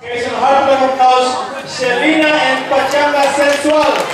Jason Harper House, Selena en Pachanga Sensual.